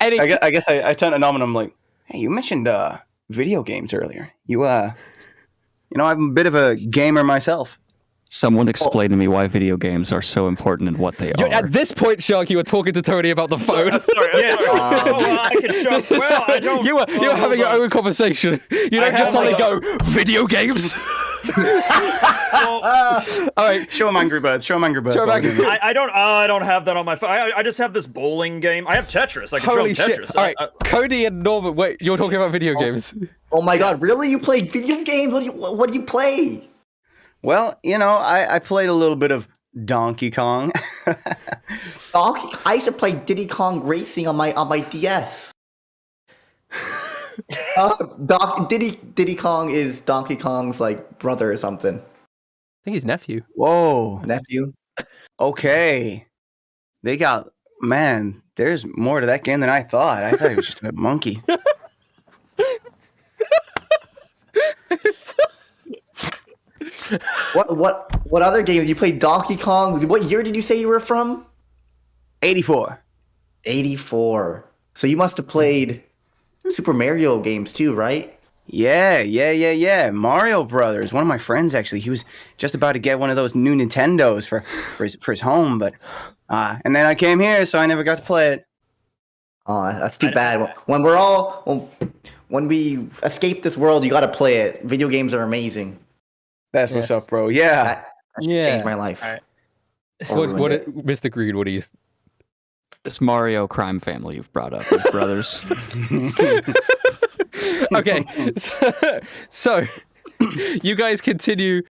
Any, I guess, I, guess I, I turned to Norm and I'm like, hey, you mentioned uh, video games earlier. You, uh, you know, I'm a bit of a gamer myself. Someone explain to me why video games are so important and what they you are. at this point, Shark, you were talking to Tony about the phone. I'm sorry. I'm Yeah. sorry. oh, well, I can show. Well, I don't. you were you were oh, having your own conversation. You don't I just suddenly my- go video games. Well, All right, Show 'em Angry Birds. Show 'em Angry Birds. Show 'em while Angry we're doing it. I, I don't. Uh, I don't have that on my phone. I, I just have this bowling game. I have Tetris. I can holy show him shit! Tetris. All right, I- I- Cody and Norman. Wait, you're talking about video games. Oh my god, really? You play video games? What do you what do you play? Well, you know, I, I played a little bit of Donkey Kong. Donkey I used to play Diddy Kong Racing on my on my DS. uh, Doc, Diddy Diddy Kong is Donkey Kong's like brother or something. I think his nephew. Whoa. Nephew. Okay. They got man. There's more to that game than I thought. I thought it was just a monkey. What what what other game? You played Donkey Kong? What year did you say you were from? 84. 84. So you must have played Super Mario games too, right? Yeah, yeah, yeah, yeah. Mario Brothers. One of my friends actually, he was just about to get one of those new Nintendos for for his, for his home, but uh, and then I came here, so I never got to play it. Oh, that's too bad. When we're all when, when we escape this world, you got to play it. Video games are amazing. That's what's up, bro. Yeah. That, that Yeah. changed my life. Alright. What, what, it. Mr. Green? What do you? This Mario crime family you've brought up, his brothers. Okay, so, so you guys continue